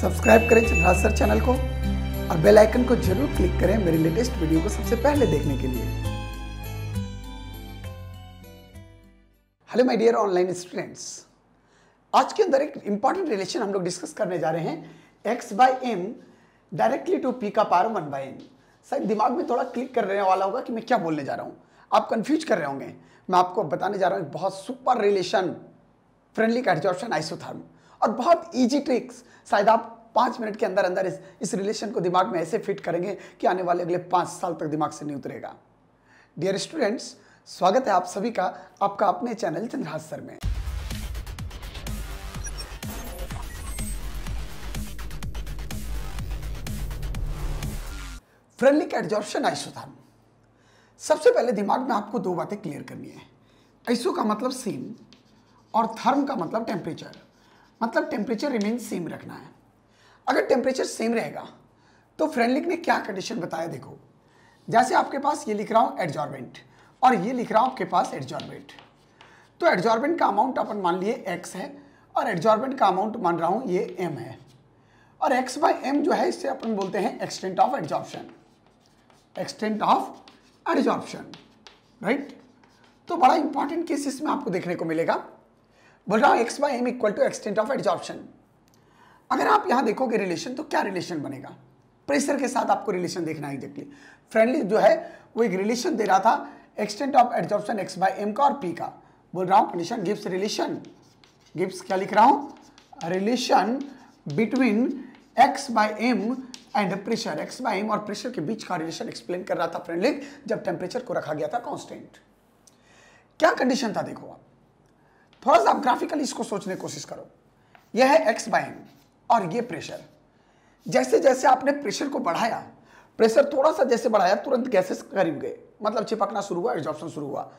Subscribe करें Chandra's sir channel को और बेल आइकन को ज़रूर क्लिक करें मेरी लेटेस्ट वीडियो को सबसे पहले देखने के लिए। Hello my dear online students, आज के अंदर एक इंपॉर्टेंट रिलेशन हम लोग डिस्कस करने जा रहे हैं x by m directly to P का पार वन बाई एन शायद दिमाग में थोड़ा क्लिक करने वाला होगा कि मैं क्या बोलने जा रहा हूँ। आप कंफ्यूज कर रहे होंगे। मैं आपको बताने जा रहा हूँ बहुत super relation friendly adsorption isotherm और बहुत इजी ट्रिक्स शायद आप पाँच मिनट के अंदर अंदर इस इस रिलेशन को दिमाग में ऐसे फिट करेंगे कि आने वाले अगले पाँच साल तक दिमाग से नहीं उतरेगा। डियर स्टूडेंट्स स्वागत है आप सभी का आपका अपने चैनल चंद्रहास सर में। फ्रेंडली एडजॉर्प्शन आइसोथर्म सबसे पहले दिमाग में आपको दो बातें क्लियर करनी है। आइसो का मतलब सेम और थर्म का मतलब टेम्परेचर मतलब टेम्परेचर रिमेन सेम रखना है। अगर टेम्परेचर सेम रहेगा तो फ्रेंडलिक ने क्या कंडीशन बताया देखो? जैसे आपके पास ये लिख रहा हूँ एडजॉर्बेंट और ये लिख रहा हूँ आपके पास एडजॉर्बेंट तो एडजॉर्बेंट का अमाउंट अपन मान लिए एक्स है, और एडजॉर्बेंट का अमाउंट मान रहा हूँ ये एम है। और एक्स बाई एम जो है, इससे अपन बोलते हैं extent of adsorption extent of adsorption right तो बड़ा इंपॉर्टेंट केस इसमें आपको देखने को मिलेगा। बोल रहा हूँ x by m equal to extent of adsorption अगर आप यहाँ देखोगे रिलेशन तो क्या रिलेशन बनेगा? प्रेशर के साथ आपको रिलेशन देखना है एग्जैक्टली फ्रेंडली जो है, वो एक रिलेशन दे रहा था extent of adsorption x by m का और पी का। बोल रहा हूँ कंडीशन गिव्स रिलेशन गिव्स क्या लिख रहा हूँ? Relation between x by m and pressure x by m और प्रेशर के बीच का रिलेशन एक्सप्लेन कर रहा था फ्रेंडली जब टेम्परेचर को रखा गया था कॉन्स्टेंट क्या कंडीशन था देखो आप। थोड़ा सा आप ग्राफिकली इसको सोचने की कोशिश करो। यह है एक्स बाई एम और ये प्रेशर। जैसे जैसे आपने प्रेशर को बढ़ाया, प्रेशर थोड़ा सा जैसे बढ़ाया, तुरंत गैसेस करीब गए। मतलब चिपकना शुरू हुआ एडजॉर्प्शन शुरू हुआ।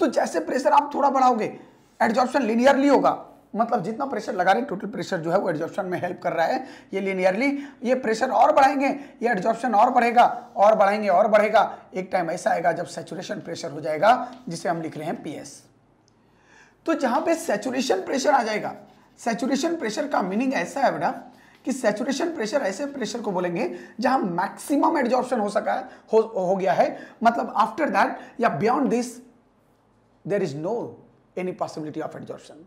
तो जैसे प्रेशर आप थोड़ा बढ़ाओगे एडजॉर्प्शन लिनियरली होगा। मतलब जितना प्रेशर लगा रहे टोटल प्रेशर जो है वो एडजॉर्प्शन में हेल्प कर रहा है। ये लिनियरली ये प्रेशर और बढ़ाएँगे, ये एडजॉर्प्शन और बढ़ेगा, और बढ़ाएँगे, और बढ़ेगा। एक टाइम ऐसा आएगा जब सेचुरेशन प्रेशर हो जाएगा, जिसे हम लिख रहे हैं पीएस तो जहाँ पे सेचुरेशन प्रेशर आ जाएगा सेचुरेशन प्रेशर का मीनिंग ऐसा है बेटा कि सेचुरेशन प्रेशर ऐसे प्रेशर को बोलेंगे जहाँ मैक्सिमम एडजॉर्प्शन हो सका है हो, हो गया है। मतलब आफ्टर दैट या beyond this there is no any possibility of adsorption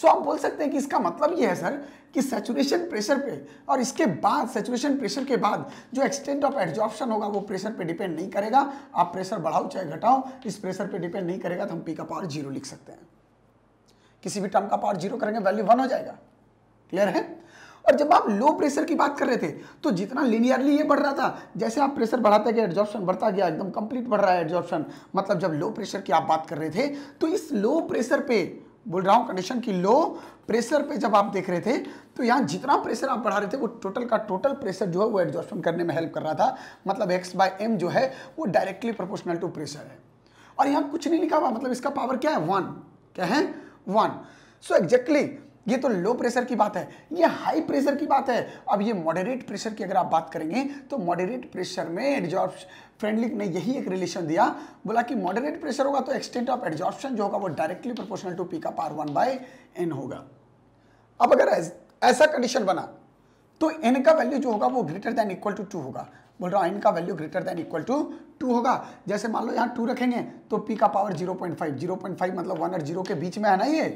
so आप बोल सकते हैं कि इसका मतलब ये है सर कि सेचुरेशन प्रेशर पे और इसके बाद सेचुरेशन प्रेशर के बाद जो एक्सटेंट ऑफ़ एडजॉर्प्शन होगा वो प्रेशर पे डिपेंड नहीं करेगा। आप प्रेशर बढ़ाओ चाहे घटाओ इस प्रेशर पे डिपेंड नहीं करेगा तो हम पी का पावर ज़ीरो लिख सकते हैं। किसी भी टर्म का पावर ज़ीरो करेंगे वैल्यू वन हो जाएगा। क्लियर है? और जब आप लो प्रेशर की बात कर रहे थे तो जितना लिनियरली ये बढ़ रहा था, जैसे आप प्रेशर बढ़ाते गए एडजॉर्प्शन बढ़ता गया, एकदम कंप्लीट बढ़ रहा है एडजॉर्प्शन मतलब जब लो प्रेशर की आप बात कर रहे थे तो इस लो प्रेशर पे, बोल रहा हूँ कंडीशन की लो प्रेशर पे जब आप देख रहे थे तो यहाँ जितना प्रेशर आप बढ़ा रहे थे, वो टोटल का टोटल प्रेशर जो है, वो एडजॉर्प्शन करने में हेल्प कर रहा था। मतलब एक्स बाय एम जो है, वो डायरेक्टली प्रोपोर्शनल टू प्रेशर है। और यहाँ कुछ नहीं लिखा हुआ मतलब इसका पावर क्या है? वन क्या है? वन सो एग्जैक्टली ये तो लो प्रेशर की बात है, ये हाई प्रेशर की बात है। अब ये मॉडरेट प्रेशर की अगर आप बात करेंगे तो मॉडरेट प्रेशर में एडजॉर्प्शन फ्रेंडली ने यही एक रिलेशन दिया। बोला कि मॉडरेट प्रेशर होगा तो एक्सटेंट ऑफ़ एडजॉर्प्शन जो होगा वो डायरेक्टली प्रोपोर्शनल टू पी का पार वन बाय एन होगा। अब अगर ऐसा कंडीशन बना तो एन का वैल्यू जो होगा वो greater than equal to two होगा। बोल रहा हूँ एन का value greater than equal to two होगा। जैसे मान लो यहाँ टू रखेंगे तो पी का power zero point five zero point five मतलब वन और ज़ीरो के बीच में है ना ये।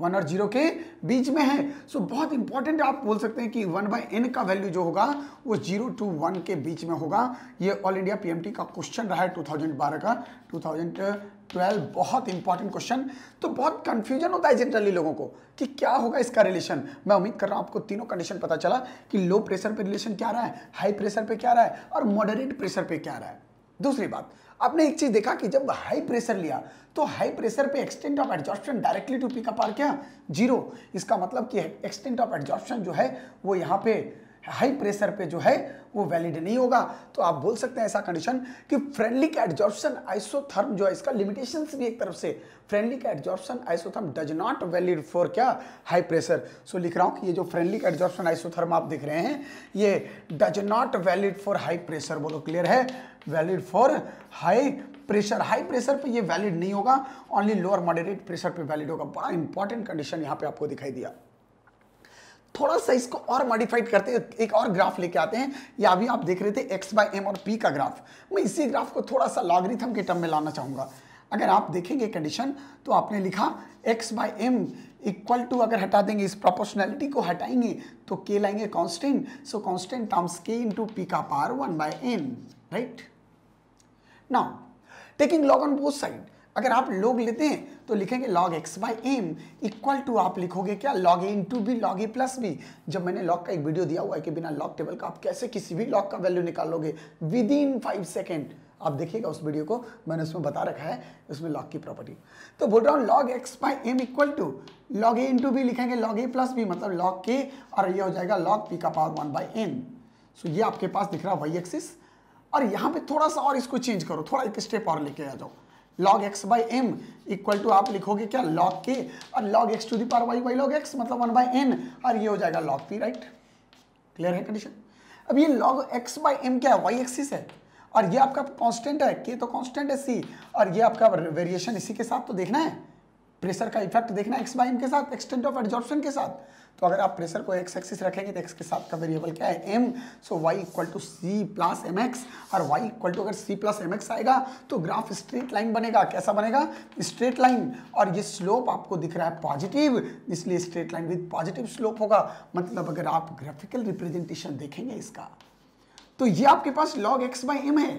वन और ज़ीरो के बीच में है। सो so, बहुत इंपॉर्टेंट आप बोल सकते हैं कि वन बाई एन का वैल्यू जो होगा वो ज़ीरो टू वन के बीच में होगा। ये ऑल इंडिया पीएमटी का क्वेश्चन रहा है 2012 का। 2012 बहुत इंपॉर्टेंट क्वेश्चन तो बहुत कंफ्यूजन होता है जनरली लोगों को कि क्या होगा इसका रिलेशन मैं उम्मीद कर रहा हूँ आपको तीनों कंडीशन पता चला कि लो प्रेशर पे रिलेशन क्या रहा है हाई प्रेशर पे क्या रहा है और मॉडरेट प्रेशर पे क्या रहा है। दूसरी बात आपने एक चीज़ देखा कि जब हाई प्रेशर लिया तो हाई प्रेशर पे extent of adsorption directly to p का पार क्या? ज़ीरो इसका मतलब कि एक्सटेंट ऑफ़ एडजॉर्प्शन जो है, वो यहाँ पे हाई प्रेशर पे जो है, वो वैलिड नहीं होगा। तो आप बोल सकते हैं ऐसा कंडीशन कि फ्रेंडली का एडजॉर्प्शन आइसोथर्म जो है, इसका लिमिटेशंस भी एक तरफ़ से फ्रेंडली का adsorption isotherm does not valid for क्या? हाई प्रेशर सो लिख रहा हूँ कि ये जो फ्रेंडली का एडजॉर्प्शन आइसोथर्म आप देख रहे हैं, ये does not valid for high pressure बोलो क्लियर है? Valid for high pressure high pressure पे ये वैलिड नहीं होगा ओनली लोअर मॉडरेट प्रेशर पे वैलिड होगा। बड़ा इंपॉर्टेंट कंडीशन यहाँ पे आपको दिखाई दिया। थोड़ा सा इसको और मॉडिफाइड करते हैं, एक और ग्राफ लेके आते हैं। या अभी आप देख रहे थे एक्स बाय एम और पी का ग्राफ मैं इसी ग्राफ को थोड़ा सा लॉगरिथम के टर्म में लाना चाहूँगा। अगर आप देखेंगे कंडीशन तो आपने लिखा x by m equal to अगर हटा देंगे, इस प्रोपोर्शनैलिटी को हटाएँगे तो के लाएँगे constant so constant terms k into p का power one by n right now taking log on both side अगर आप लोग लेते हैं तो लिखेंगे log x by m equal to आप लिखोगे क्या? Log a into b log a plus b जब मैंने लॉग का एक वीडियो दिया हुआ है कि बिना लॉग टेबल का आप कैसे किसी भी लॉग का वैल्यू निकालोगे? विद इन फाइव सेकेंड आप देखिएगा उस वीडियो को, मैंने उसमें बता रखा है, उसमें लॉग की प्रॉपर्टी तो बोल रहा हूँ log x by m equal to log a into b लिखेंगे लॉग ए प्लस बी मतलब लॉग के और ये हो जाएगा लॉग पी का power one by n so ये आपके पास दिख रहा है वाई एक्सिस और यहाँ पे थोड़ा सा और इसको चेंज करो, थोड़ा एक स्टेप और लेके आ जाओ। Log x by m equal to आप लिखोगे क्या? लॉग के और log x to the power y by log x मतलब वन बाई एन और ये हो जाएगा log p राइट क्लियर है कंडीशन अब ये लॉग एक्स बाई एम क्या है? वाई एक्सिस है। और ये आपका कांस्टेंट है के तो कांस्टेंट है सी और ये आपका वेरिएशन इसी के साथ तो देखना है। प्रेशर का इफ़ेक्ट देखना एक्स बाई एम के साथ एक्सटेंट ऑफ़ एब्जॉर्प्शन के साथ। तो अगर आप प्रेशर को एक्स एक्सिस रखेंगे तो एक्स के साथ का वेरिएबल क्या है? M so y equal to c plus m x और वाई इक्वल टू अगर सी प्लस एम एक्स आएगा तो ग्राफ स्ट्रेट लाइन बनेगा। कैसा बनेगा? स्ट्रेट लाइन और ये स्लोप आपको दिख रहा है पॉजिटिव इसलिए straight line with positive slope होगा। मतलब अगर आप ग्राफिकल रिप्रेजेंटेशन देखेंगे इसका तो ये आपके पास लॉग एक्स बाई एम है।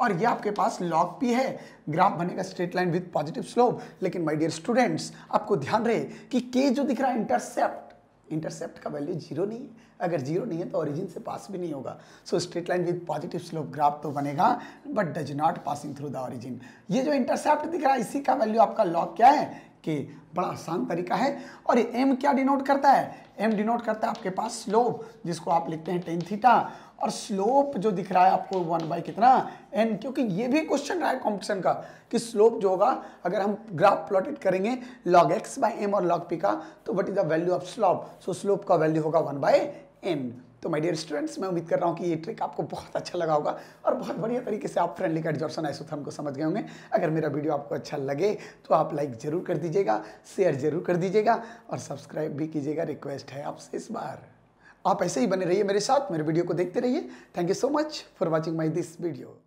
और ये आपके पास लॉग पी है। ग्राफ बनेगा straight line with positive slope लेकिन माय डियर स्टूडेंट्स आपको ध्यान रहे कि के जो दिख रहा है इंटरसेप्ट इंटरसेप्ट का वैल्यू ज़ीरो नहीं है। अगर ज़ीरो नहीं है तो ओरिजिन से पास भी नहीं होगा। So straight line with positive slope graph तो बनेगा but does not passing through the origin ये जो इंटरसेप्ट दिख रहा है, इसी का वैल्यू आपका लॉग क्या है? कि बड़ा आसान तरीका है। और ये एम क्या डिनोट करता है? एम डिनोट करता है आपके पास स्लोप जिसको आप लिखते हैं टेन थीटा और स्लोप जो दिख रहा है आपको वन बाई कितना? एन क्योंकि ये भी क्वेश्चन रहा है कॉम्पिटिशन का, कि स्लोप जो होगा, अगर हम ग्राफ प्लॉटेड करेंगे लॉग एक्स बाई एम और लॉग पी का तो what is the value of slope so slope का वैल्यू होगा वन बाई एन तो माय डियर स्टूडेंट्स मैं उम्मीद कर रहा हूँ कि ये ट्रिक आपको बहुत अच्छा लगा होगा और बहुत बढ़िया तरीके से आप फ्रेंडली का एडजॉर्सन आइसोथर्म को समझ गए होंगे। अगर मेरा वीडियो आपको अच्छा लगे तो आप लाइक ज़रूर कर दीजिएगा शेयर ज़रूर कर दीजिएगा और सब्सक्राइब भी कीजिएगा। रिक्वेस्ट है आपसे इस बार। आप ऐसे ही बने रहिए मेरे साथ, मेरे वीडियो को देखते रहिए। Thank you so much for watching my this video